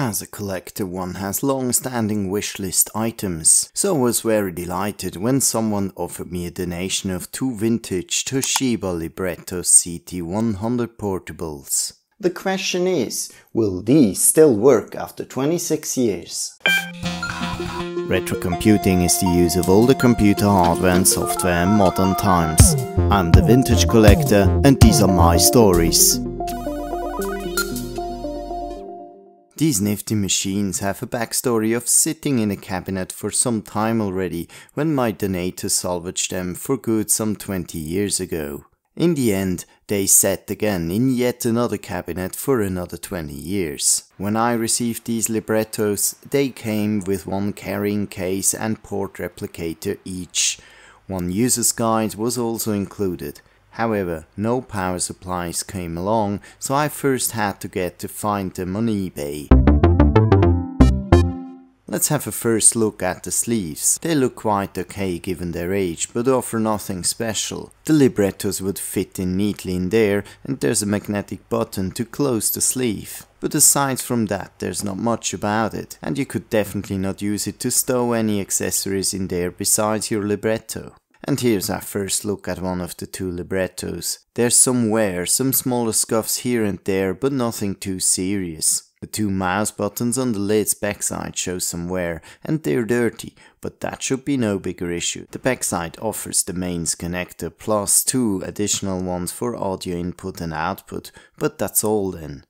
As a collector one has long-standing wishlist items, so I was very delighted when someone offered me a donation of two vintage Toshiba Libretto CT100 portables. The question is, will these still work after 26 years? Retro computing is the use of older computer hardware and software in modern times. I'm the Phintage Collector and these are my stories. These nifty machines have a backstory of sitting in a cabinet for some time already when my donator salvaged them for good some 20 years ago. In the end, they sat again in yet another cabinet for another 20 years. When I received these librettos, they came with one carrying case and port replicator each. One user's guide was also included. However, no power supplies came along, so I first had to get to find them on eBay. Let's have a first look at the sleeves. They look quite okay given their age, but offer nothing special. The librettos would fit in neatly in there, and there's a magnetic button to close the sleeve. But aside from that, there's not much about it, and you could definitely not use it to stow any accessories in there besides your libretto. And here's our first look at one of the two librettos. There's some wear, some smaller scuffs here and there, but nothing too serious. The two mouse buttons on the lid's backside show some wear, and they're dirty, but that should be no bigger issue. The backside offers the mains connector plus two additional ones for audio input and output, but that's all then.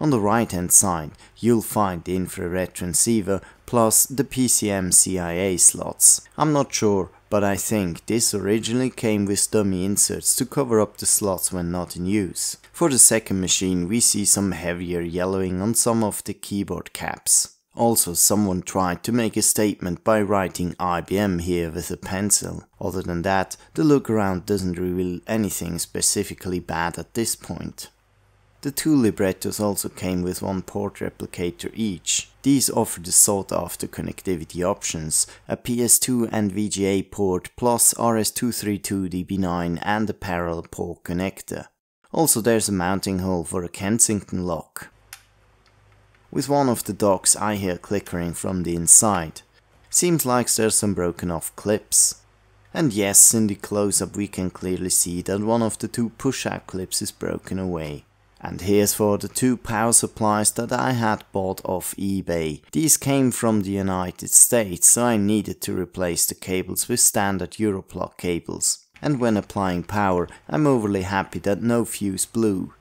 On the right hand side you'll find the infrared transceiver plus the PCMCIA slots. I'm not sure but I think this originally came with dummy inserts to cover up the slots when not in use. For the second machine we see some heavier yellowing on some of the keyboard caps. Also someone tried to make a statement by writing IBM here with a pencil. Other than that, the look around doesn't reveal anything specifically bad at this point. The two librettos also came with one port replicator each. These offer the sought after connectivity options, a PS2 and VGA port plus RS232 DB9 and a parallel port connector. Also there's a mounting hole for a Kensington lock. With one of the docks I hear clickering from the inside. Seems like there's some broken off clips. And yes, in the close-up we can clearly see that one of the two push-out clips is broken away. And here's for the two power supplies that I had bought off eBay. These came from the United States, so I needed to replace the cables with standard Europlug cables. And when applying power, I'm overly happy that no fuse blew.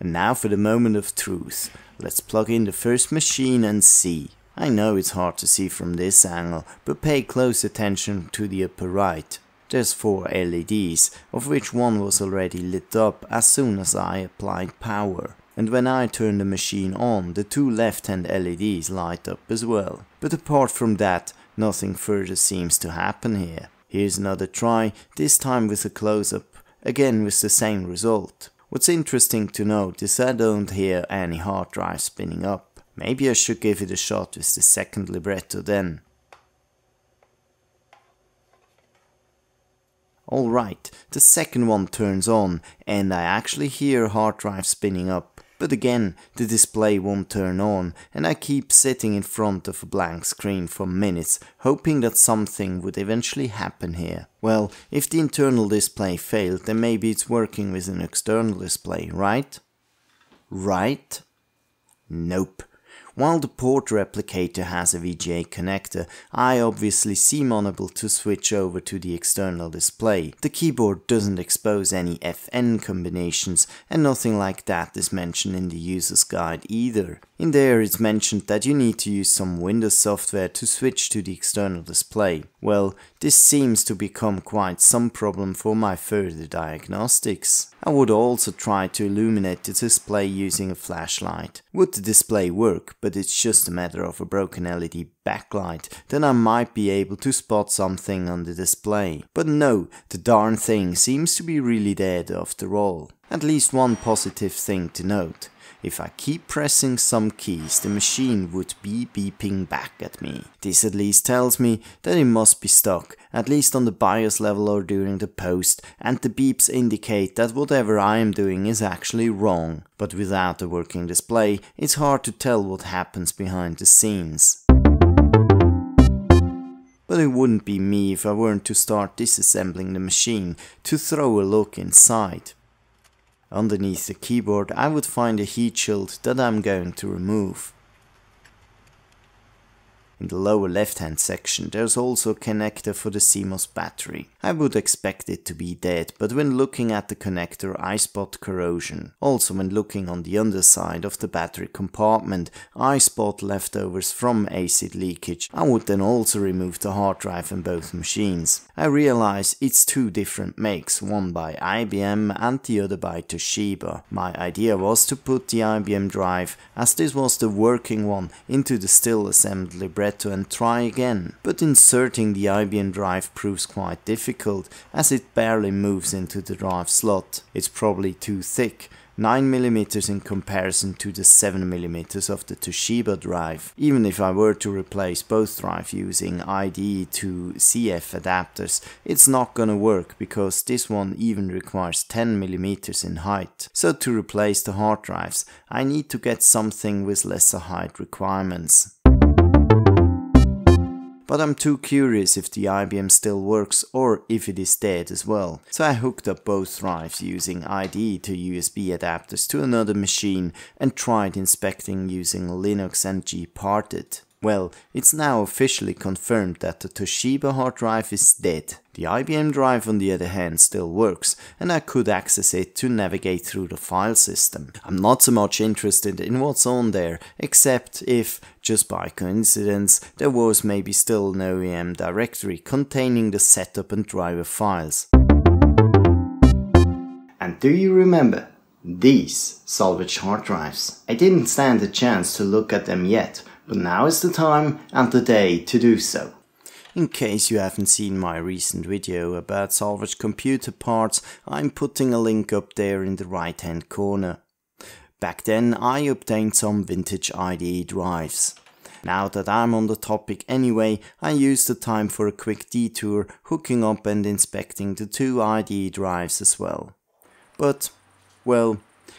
And now for the moment of truth. Let's plug in the first machine and see. I know it's hard to see from this angle, but pay close attention to the upper right. There's four LEDs, of which one was already lit up as soon as I applied power. And when I turn the machine on, the two left-hand LEDs light up as well. But apart from that, nothing further seems to happen here. Here's another try, this time with a close-up, again with the same result. What's interesting to note is I don't hear any hard drive spinning up. Maybe I should give it a shot with the second libretto then. Alright, the second one turns on and I actually hear hard drive spinning up. But again, the display won't turn on and I keep sitting in front of a blank screen for minutes hoping that something would eventually happen here. Well, if the internal display failed then maybe it's working with an external display, right? Right? Nope. While the port replicator has a VGA connector, I obviously seem unable to switch over to the external display. The keyboard doesn't expose any FN combinations and nothing like that is mentioned in the user's guide either. In there it's mentioned that you need to use some Windows software to switch to the external display. Well, this seems to become quite some problem for my further diagnostics. I would also try to illuminate the display using a flashlight. Would the display work, but it's just a matter of a broken LED backlight, then I might be able to spot something on the display. But no, the darn thing seems to be really dead after all. At least one positive thing to note. If I keep pressing some keys, the machine would be beeping back at me. This at least tells me that it must be stuck, at least on the BIOS level or during the post, and the beeps indicate that whatever I am doing is actually wrong. But without a working display, it's hard to tell what happens behind the scenes. But it wouldn't be me if I weren't to start disassembling the machine to throw a look inside. Underneath the keyboard I would find a heat shield that I'm going to remove. In the lower left hand section there's also a connector for the CMOS battery. I would expect it to be dead, but when looking at the connector I spot corrosion. Also when looking on the underside of the battery compartment I spot leftovers from acid leakage. I would then also remove the hard drive in both machines. I realize it's two different makes, one by IBM and the other by Toshiba. My idea was to put the IBM drive, as this was the working one, into the still assembled libretto and try again. But inserting the IBM drive proves quite difficult as it barely moves into the drive slot. It's probably too thick 9mm in comparison to the 7mm of the Toshiba drive. Even if I were to replace both drives using IDE to CF adapters, it's not gonna work because this one even requires 10mm in height. So to replace the hard drives, I need to get something with lesser height requirements but I'm too curious if the IBM still works or if it is dead as well. So I hooked up both drives using IDE to USB adapters to another machine and tried inspecting using Linux and gparted. Well, it's now officially confirmed that the Toshiba hard drive is dead. The IBM drive on the other hand still works and I could access it to navigate through the file system. I'm not so much interested in what's on there, except if, just by coincidence, there was maybe still an OEM directory containing the setup and driver files. And do you remember these salvage hard drives? I didn't stand a chance to look at them yet, but now is the time and the day to do so. In case you haven't seen my recent video about salvaged computer parts, I'm putting a link up there in the right hand corner. Back then I obtained some vintage IDE drives. Now that I'm on the topic anyway, I use the time for a quick detour, hooking up and inspecting the two IDE drives as well. But, well,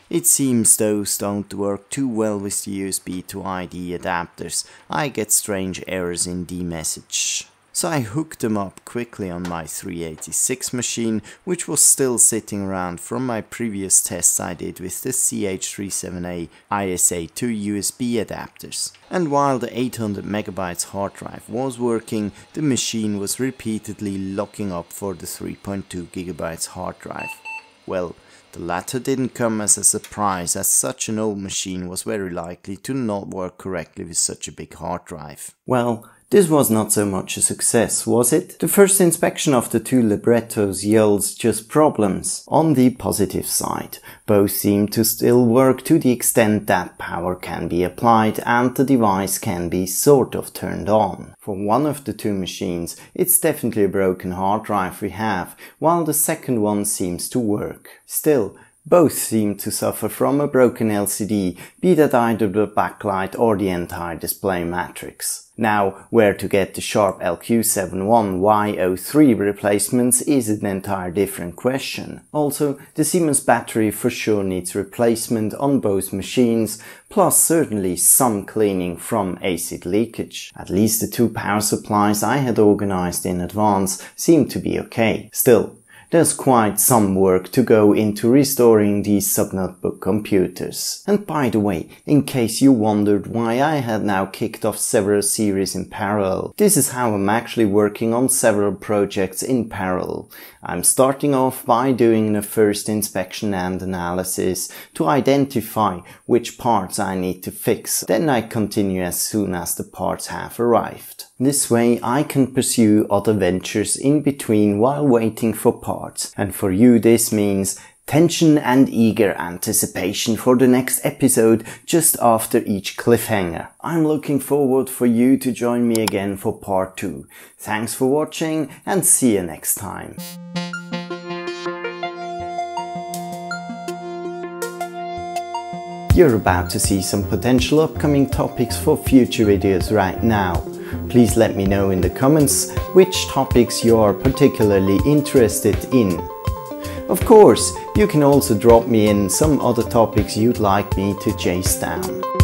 it seems those don't work too well with the USB to IDE adapters. I get strange errors in the message. So I hooked them up quickly on my 386 machine, which was still sitting around from my previous tests I did with the CH37A ISA2 USB adapters. And while the 800 megabytes hard drive was working, the machine was repeatedly locking up for the 3.2 gigabytes hard drive. Well, the latter didn't come as a surprise as such an old machine was very likely to not work correctly with such a big hard drive. Well, this was not so much a success, was it? The first inspection of the two librettos yields just problems. On the positive side, both seem to still work to the extent that power can be applied and the device can be sort of turned on. For one of the two machines, it's definitely a broken hard drive we have, while the second one seems to work. Still, both seem to suffer from a broken LCD, be that either the backlight or the entire display matrix. Now, where to get the Sharp LQ71Y03 replacements is an entire different question. Also, the CMOS battery for sure needs replacement on both machines, plus certainly some cleaning from acid leakage. At least the two power supplies I had organized in advance seem to be okay. Still, there's quite some work to go into restoring these subnotebook computers. And by the way, in case you wondered why I had now kicked off several series in parallel, this is how I'm actually working on several projects in parallel. I'm starting off by doing a first inspection and analysis to identify which parts I need to fix. Then I continue as soon as the parts have arrived. This way I can pursue other ventures in between while waiting for parts. And for you this means tension and eager anticipation for the next episode just after each cliffhanger. I'm looking forward for you to join me again for part 2. Thanks for watching and see you next time. You're about to see some potential upcoming topics for future videos right now. Please let me know in the comments which topics you are particularly interested in. Of course, you can also drop me in some other topics you'd like me to chase down.